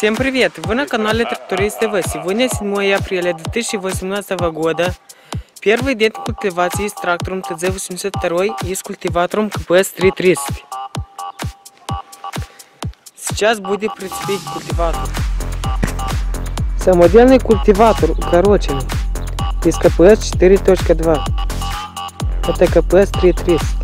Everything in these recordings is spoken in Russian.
Всем привет! Вы на канале Тракторист ТВ. Сегодня 7 апреля 2018 года. Первый день культивации с трактором ТЗ-82 и с культиватором КПС-330. Сейчас будет прицепить культиватор. Самодельный культиватор укороченный из КПС 4.2. Это КПС-330.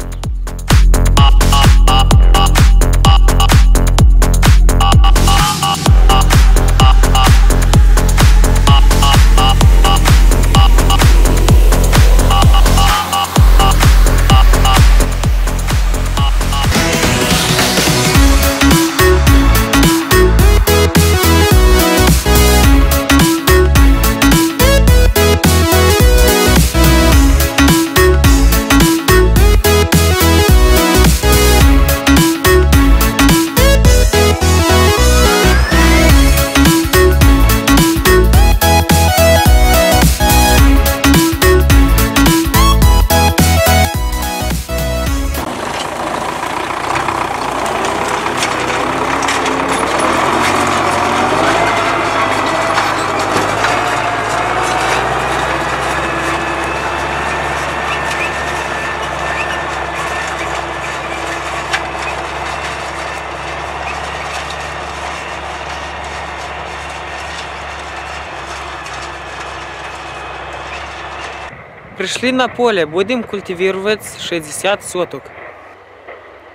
Пришли на поле, будем культивировать 60 соток.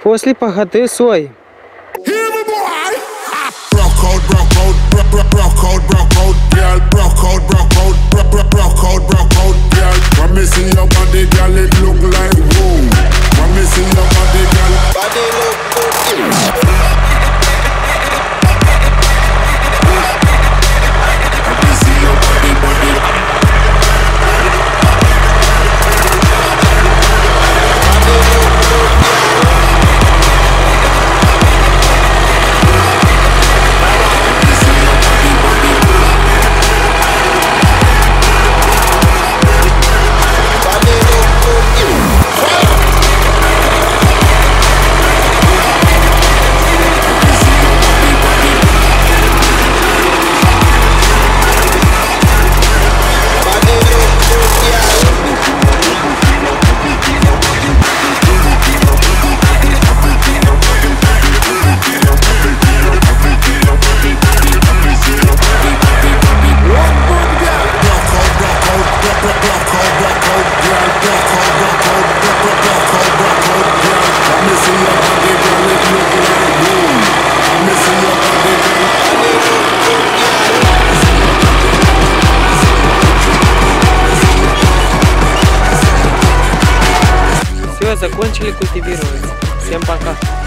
После погоды сой. Broke code, broke code, bro- bro- broke code, broke code, girl. Закончили культивировать. Всем пока.